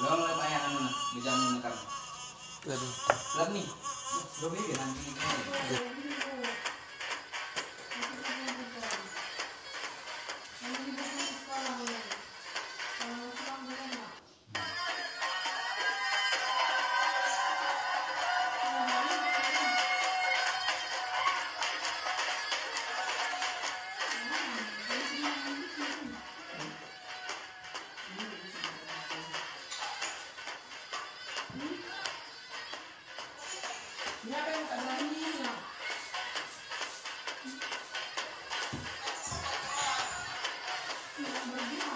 Lalu mulai payangan mana? Bisa menekan. Lep nih. Gue. Thank you.